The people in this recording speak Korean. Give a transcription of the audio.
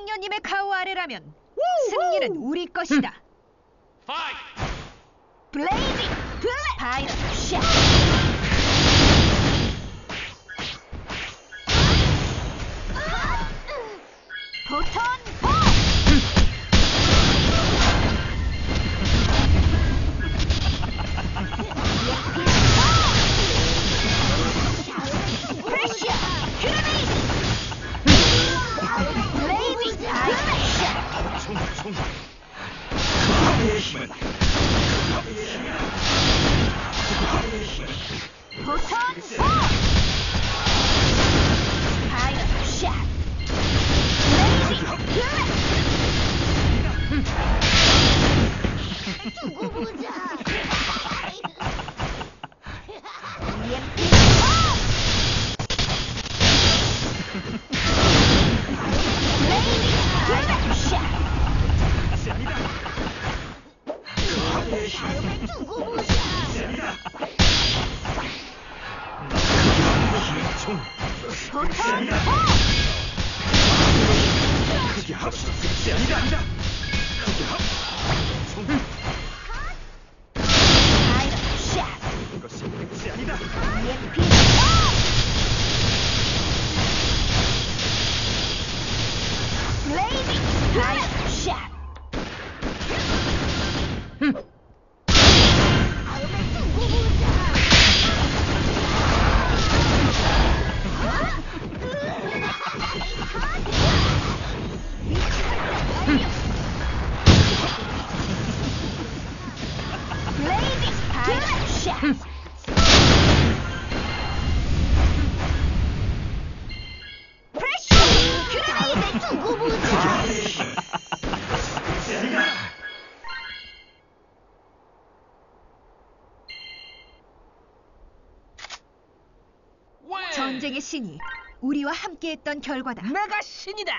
왕녀님의 가호 아래라면 승리는 우리 것이다. 블레이징 블랙 파이어 샷. 포톤 穿梭还有下次 EMP 블레이징 파이어 샷. 프레쉬 두고 보자. 전쟁의 신이 우리와 함께했던 결과다. 내가 신이다.